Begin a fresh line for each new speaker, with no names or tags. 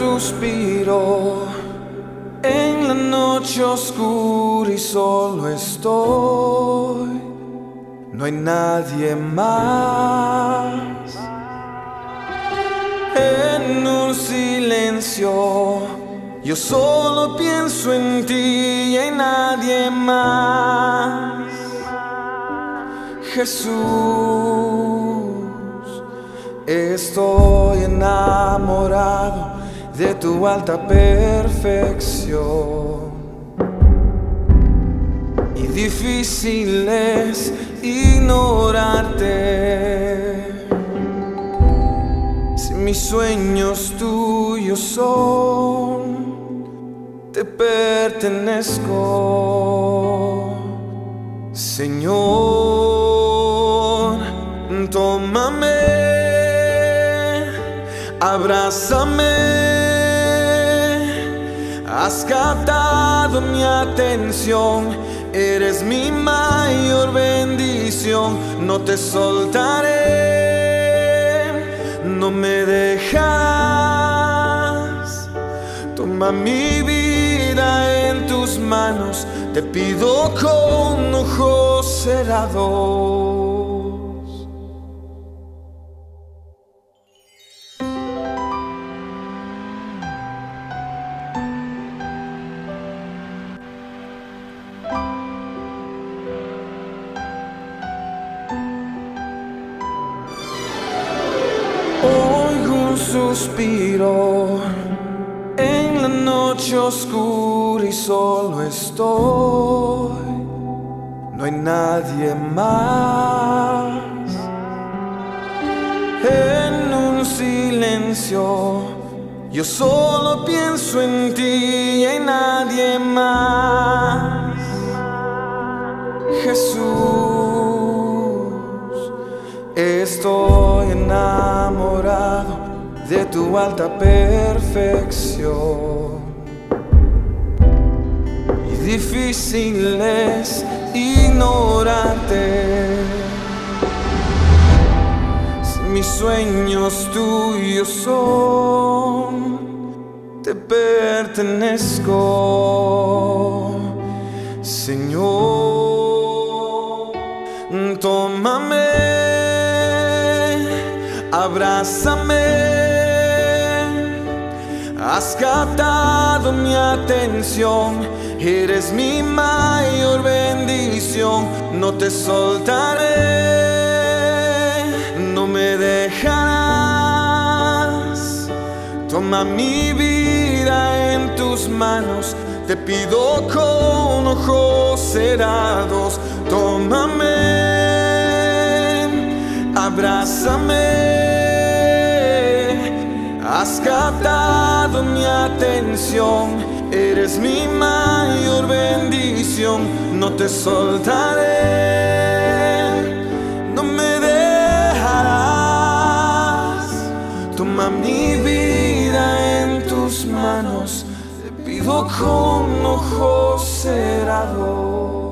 suspiro en la noche oscura y solo estoy. No hay nadie más. En un silencio, yo solo pienso en ti y en nadie más. Jesús, estoy enamorado de tu alta perfección. Y difícil es ignorarte. Si mis sueños tuyos son, te pertenezco. Señor, tómame, abrázame. Has captado mi atención, eres mi mayor bendición, no te soltaré, no me dejas. Toma mi vida en tus manos, te pido con ojos cerrados. Suspiro en la noche oscura y solo estoy. No hay nadie más. En un silencio, yo solo pienso en ti y en nadie más. Jesús, estoy enamorado de tu alta perfección. Y difícil es ignorarte. Si mis sueños tuyos son, te pertenezco. Señor, tómame, abrázame. Has captado mi atención, eres mi mayor bendición, no te soltaré, no me dejarás. Toma mi vida en tus manos, te pido con ojos cerrados, tómame, abrázame. Has captado atención, eres mi mayor bendición, no te soltaré, no me dejarás. Toma mi vida en tus manos, te pido con ojos cerrados.